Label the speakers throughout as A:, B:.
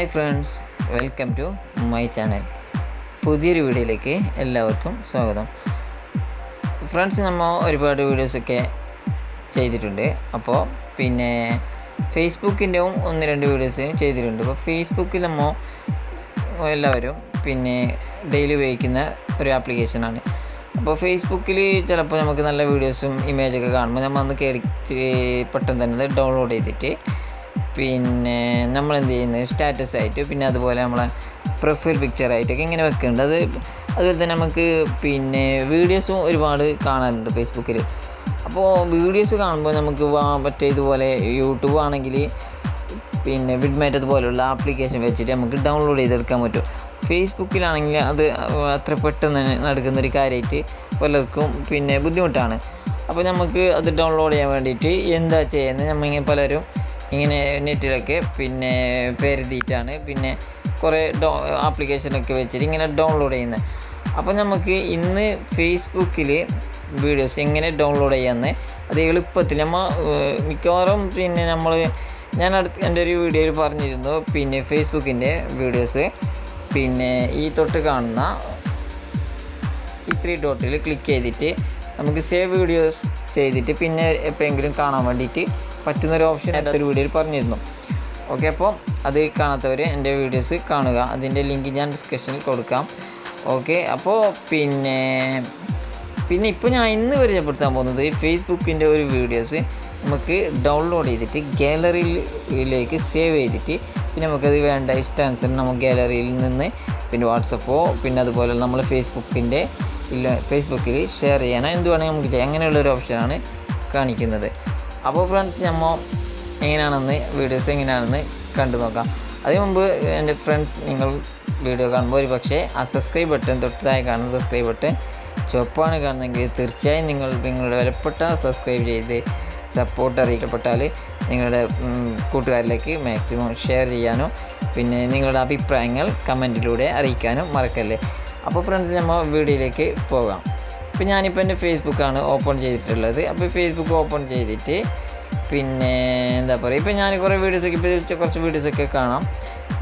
A: Hi friends welcome to my channel. പുതിയൊരു വീഡിയോയിലേക്ക് എല്ലാവർക്കും സ്വാഗതം. ഫ്രണ്ട്സ് നമ്മൾ ഒരുപാട് വീഡിയോസൊക്കെ ചെയ്തിട്ടുണ്ട്. അപ്പോൾ പിന്നെ ഫേസ്ബുക്കിന്റെയും ഒന്ന് രണ്ട് വീഡിയോസ് ചെയ്തിട്ടുണ്ട്. അപ്പോൾ ഫേസ്ബുക്കിൽ നമ്മൾ എല്ലാവരും പിന്നെ ഡെയിലി ഉപയോഗിക്കുന്ന ഒരു ആപ്ലിക്കേഷനാണ്. അപ്പോൾ ഫേസ്ബുക്കിൽ ചിലപ്പോൾ നമുക്ക് നല്ല വീഡിയോസും ഇമേജൊക്കെ കാണുമ്പോൾ നമ്മൾ അന്ന് കേടിച്ച് പെട്ടെന്ന് തന്നെ ഡൗൺലോഡ് ചെയ്തിട്ട് പിന്നെ നമ്മൾ എന്ത് ചെയ്യുന്നത് സ്റ്റാറ്റസ് ആയിട്ട് പിന്നെ അതുപോലെ നമ്മളെ പ്രൊഫൈൽ പിക്ചറായിട്ടൊക്കെ ഇങ്ങനെ വെക്കുന്നുണ്ട് അത് അതുപോലെ തന്നെ നമുക്ക് പിന്നെ വീഡിയോസും ഒരുപാട് കാണാറുണ്ട് ഫേസ്ബുക്കിൽ അപ്പോൾ വീഡിയോസ് കാണുമ്പോൾ നമുക്ക് മറ്റേ ഇതുപോലെ യൂട്യൂബ് ആണെങ്കിൽ പിന്നെ വിഡ്മേറ്റ് പോലുള്ള ആപ്ലിക്കേഷൻ വെച്ചിട്ട് നമുക്ക് ഡൗൺലോഡ് ചെയ്തെടുക്കാൻ പറ്റും. ഫേസ്ബുക്കിലാണെങ്കിൽ അത് അത്ര പെട്ടെന്ന് നടക്കുന്നൊരു കാര്യമായിട്ട് പലർക്കും പിന്നെ ബുദ്ധിമുട്ടാണ്. അപ്പോൾ നമുക്ക് അത് ഡൗൺലോഡ് ചെയ്യാൻ വേണ്ടിയിട്ട് എന്താ ചെയ്യുന്നത് നമ്മൾ ഇങ്ങനെ പലരും ഇങ്ങനെ നെറ്റിലൊക്കെ പിന്നെ പെരുതിയിട്ടാണ് പിന്നെ കുറേ ഡോ ആപ്ലിക്കേഷനൊക്കെ വെച്ചിട്ട് ഇങ്ങനെ ഡൗൺലോഡ് ചെയ്യുന്നത് അപ്പോൾ നമുക്ക് ഇന്ന് ഫേസ്ബുക്കിൽ വീഡിയോസ് എങ്ങനെ ഡൗൺലോഡ് ചെയ്യാമെന്ന് അത് എളുപ്പത്തിൽ നമ്മൾ മിക്കവാറും പിന്നെ നമ്മൾ ഞാൻ അടുത്ത് എന്റെ ഒരു വീഡിയോയിൽ പറഞ്ഞിരുന്നു പിന്നെ ഫേസ്ബുക്കിന്റെ വീഡിയോസ്. പിന്നെ ഈ തൊട്ട് കാണുന്ന ഈ ത്രീ ഡോട്ടിൽ ക്ലിക്ക് ചെയ്തിട്ട് നമുക്ക് സേവ് വീഡിയോസ് ചെയ്തിട്ട് പിന്നെ എപ്പോഴെങ്കിലും കാണാൻ വേണ്ടിയിട്ട് പറ്റുന്നൊരു ഓപ്ഷൻ അടുത്തൊരു വീഡിയോയിൽ പറഞ്ഞിരുന്നു. ഓക്കെ അപ്പോൾ അത് കാണാത്തവർ എന്റെ വീഡിയോസ് കാണുക. അതിന്റെ ലിങ്ക് ഞാൻ ഡിസ്ക്രിപ്ഷനിൽ കൊടുക്കാം. ഓക്കെ അപ്പോൾ പിന്നെ പിന്നെ ഇപ്പോൾ ഞാൻ ഇന്ന് പരിചയപ്പെടുത്താൻ പോകുന്നത് ഫേസ്ബുക്കിന്റെ ഒരു വീഡിയോസ് നമുക്ക് ഡൗൺലോഡ് ചെയ്തിട്ട് ഗാലറിയിലേക്ക് സേവ് ചെയ്തിട്ട് പിന്നെ നമുക്കത് വേണ്ട ഇഷ്ടാനുസരണം നമുക്ക് ഗാലറിയിൽ നിന്ന് പിന്നെ വാട്സപ്പോ പിന്നെ അതുപോലെ നമ്മൾ ഫേസ്ബുക്കിന്റെ ഇല്ല ഫേസ്ബുക്കിൽ ഷെയർ ചെയ്യാനോ എന്ത് വേണമെങ്കിൽ നമുക്ക് ചെയ്യാം. അങ്ങനെയുള്ളൊരു ഓപ്ഷനാണ് കാണിക്കുന്നത്. അപ്പോൾ ഫ്രണ്ട്സ് നമ്മൾ എങ്ങനെയാണെന്ന് വീഡിയോസ് എങ്ങനെയാണെന്ന് കണ്ടു നോക്കാം. അതിന് മുമ്പ് എന്റെ ഫ്രണ്ട്സ് നിങ്ങൾ വീഡിയോ കാണുമ്പോൾ ഒരു പക്ഷേ ആ സബ്സ്ക്രൈബ് ബട്ടൺ തൊട്ടതായി കാണുന്ന സബ്സ്ക്രൈബ് ബട്ടൺ ചുവപ്പാണ് കാണുന്നതെങ്കിൽ തീർച്ചയായും നിങ്ങൾ നിങ്ങളുടെ വിലപ്പെട്ട സബ്സ്ക്രൈബ് ചെയ്ത് സപ്പോർട്ട് അറിയിക്കപ്പെട്ടാൽ നിങ്ങളുടെ കൂട്ടുകാരിലേക്ക് മാക്സിമം ഷെയർ ചെയ്യാനും പിന്നെ നിങ്ങളുടെ അഭിപ്രായങ്ങൾ കമന്റിലൂടെ അറിയിക്കാനും മറക്കല്ലേ? അപ്പോൾ ഫ്രണ്ട്സ് നമ്മൾ വീഡിയോയിലേക്ക് പോകാം. ഇപ്പോൾ ഞാനിപ്പോൾ എന്റെ ഫേസ്ബുക്കാണ് ഓപ്പൺ ചെയ്തിട്ടുള്ളത്. അപ്പോൾ ഫേസ്ബുക്ക് ഓപ്പൺ ചെയ്തിട്ട് പിന്നെ എന്താ പറയുക ഇപ്പോൾ ഞാൻ കുറേ വീഡിയോസൊക്കെ ഇപ്പോൾ ഇതിൽ കുറച്ച് വീഡിയോസൊക്കെ കാണാം.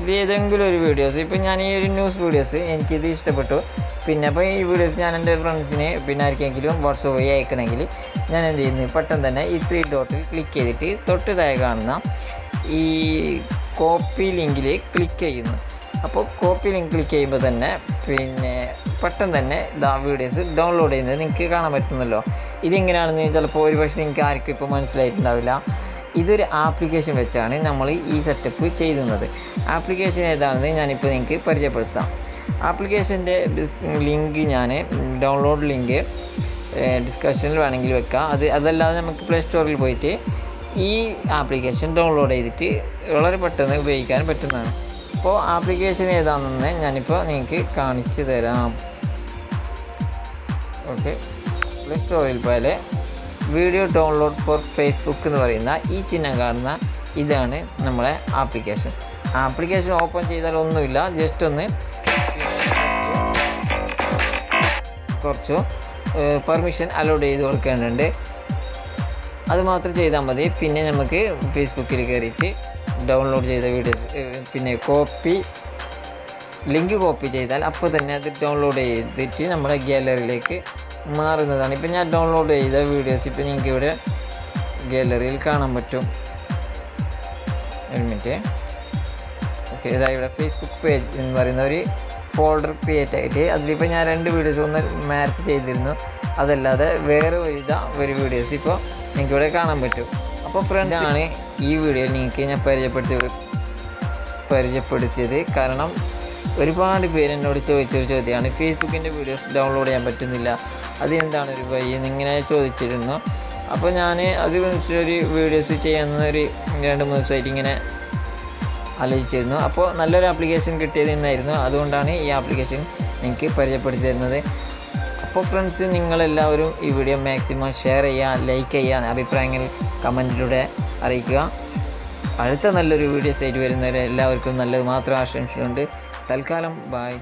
A: ഇത് ഏതെങ്കിലും ഒരു വീഡിയോസ് ഇപ്പോൾ ഞാൻ ഈ ഒരു ന്യൂസ് വീഡിയോസ് എനിക്കിത് ഇഷ്ടപ്പെട്ടു. പിന്നെ അപ്പോൾ ഈ വീഡിയോസ് ഞാൻ എന്റെ ഫ്രണ്ട്സിന് പിന്നെ ആർക്കെങ്കിലും വാട്സപ്പ് വഴി അയക്കണമെങ്കിൽ ഞാൻ എന്ത് ചെയ്യുന്നു? പെട്ടെന്ന് തന്നെ ഈ ത്രീ ഡോട്ടിൽ ക്ലിക്ക് ചെയ്തിട്ട് തൊട്ട് താഴെ കാണുന്ന ഈ കോപ്പി ലിങ്കിൽ ക്ലിക്ക് ചെയ്യുന്നു. അപ്പോൾ കോപ്പി ലിങ്ക് ക്ലിക്ക് ചെയ്യുമ്പോൾ തന്നെ പിന്നെ പെട്ടെന്ന് തന്നെ ഇതാ വീഡിയോസ് ഡൗൺലോഡ് ചെയ്യുന്നത് നിങ്ങൾക്ക് കാണാൻ പറ്റുന്നല്ലോ. ഇതെങ്ങനെയാണെന്ന് ചിലപ്പോൾ ഒരു പക്ഷേ നിങ്ങൾക്ക് ആർക്കും ഇപ്പോൾ മനസ്സിലായിട്ടുണ്ടാവില്ല. ഇതൊരു ആപ്ലിക്കേഷൻ വെച്ചാണ് നമ്മൾ ഈ സെറ്റപ്പ് ചെയ്യുന്നത് ആപ്ലിക്കേഷൻ ഏതാണെന്ന് ഞാനിപ്പോൾ നിങ്ങൾക്ക് പരിചയപ്പെടുത്താം. ആപ്ലിക്കേഷന്റെ ലിങ്ക് ഞാൻ ഡൗൺലോഡ് ലിങ്ക് ഡിസ്കഷനിൽ വേണമെങ്കിൽ വെക്കാം. അത് അതല്ലാതെ നമുക്ക് പ്ലേ സ്റ്റോറിൽ പോയിട്ട് ഈ ആപ്ലിക്കേഷൻ ഡൗൺലോഡ് ചെയ്തിട്ട് വളരെ പെട്ടെന്ന് ഉപയോഗിക്കാൻ പറ്റുന്നതാണ്. അപ്പോൾ ആപ്ലിക്കേഷൻ ഏതാണെന്ന് ഞാനിപ്പോൾ നിങ്ങൾക്ക് കാണിച്ചു തരാം. ഓക്കെ പ്ലേ സ്റ്റോറിൽ പോലെ വീഡിയോ ഡൗൺലോഡ് ഫോർ ഫേസ്ബുക്ക് എന്ന് പറയുന്ന ഈ ചിഹ്നം കാണുന്ന ഇതാണ് നമ്മളെ ആപ്ലിക്കേഷൻ ആപ്ലിക്കേഷൻ ഓപ്പൺ ചെയ്താൽ ഒന്നുമില്ല ജസ്റ്റ് ഒന്ന് കുറച്ചു പെർമിഷൻ അലോഡ് ചെയ്ത് കൊടുക്കേണ്ടതുണ്ട്. അത് മാത്രം ചെയ്താൽ മതി. പിന്നെ നമുക്ക് ഫേസ്ബുക്കിൽ കയറിയിട്ട് ഡൗൺലോഡ് ചെയ്ത വീഡിയോസ് പിന്നെ കോപ്പി ലിങ്ക് കോപ്പി ചെയ്താൽ അപ്പോൾ തന്നെ അത് ഡൗൺലോഡ് ചെയ്തിട്ട് നമ്മുടെ ഗ്യാലറിയിലേക്ക് മാറുന്നതാണ്. ഇപ്പം ഞാൻ ഡൗൺലോഡ് ചെയ്ത വീഡിയോസ് ഇപ്പോൾ നിങ്ങൾക്ക് ഇവിടെ ഗ്യാലറിയിൽ കാണാൻ പറ്റും. ഒരു ഓക്കെ ഇതാ ഇവിടെ ഫേസ്ബുക്ക് പേജ് എന്ന് പറയുന്ന ഒരു ഫോൾഡർ ക്രിയേറ്റ് ആയിട്ട് അതിലിപ്പോൾ ഞാൻ രണ്ട് വീഡിയോസ് ഒന്ന് മാച്ച് ചെയ്തിരുന്നു. അതല്ലാതെ വേറെ ഒരു ഇതാ ഒരു വീഡിയോസ് ഇപ്പോൾ ഇവിടെ കാണാൻ പറ്റും. അപ്പോൾ ഫ്രണ്ട്സ് ആണ് ഈ വീഡിയോയിൽ നിങ്ങൾക്ക് ഞാൻ പരിചയപ്പെടുത്തി പരിചയപ്പെടുത്തിയത്. കാരണം ഒരുപാട് പേര് എന്നോട് ചോദിച്ചൊരു ചോദ്യമാണ് ഫേസ്ബുക്കിന്റെ വീഡിയോസ് ഡൗൺലോഡ് ചെയ്യാൻ പറ്റുന്നില്ല. അതെന്താണ് ഒരു വഴി? എന്നിങ്ങനെ ചോദിച്ചിരുന്നു. അപ്പോൾ ഞാൻ അത് ഒരു വീഡിയോസ് ചെയ്യുന്നൊരു രണ്ട് മൂന്ന് ദിവസമായിട്ട് ഇങ്ങനെ ആലോചിച്ചിരുന്നു. അപ്പോൾ നല്ലൊരു ആപ്ലിക്കേഷൻ കിട്ടിയത് എന്നായിരുന്നു അതുകൊണ്ടാണ് ഈ ആപ്ലിക്കേഷൻ എനിക്ക് പരിചയപ്പെടുത്തി തരുന്നത്. അപ്പോൾ ഫ്രണ്ട്സ് നിങ്ങളെല്ലാവരും ഈ വീഡിയോ മാക്സിമം ഷെയർ ചെയ്യുക ലൈക്ക് ചെയ്യുക അഭിപ്രായങ്ങൾ കമന്റിലൂടെ അറിയിക്കുക. അടുത്ത നല്ലൊരു വീഡിയോസ് ആയിട്ട് വരുന്നവരെ എല്ലാവർക്കും നല്ലത് മാത്രം ആശംസിച്ചുകൊണ്ട് തൽക്കാലം ബായ്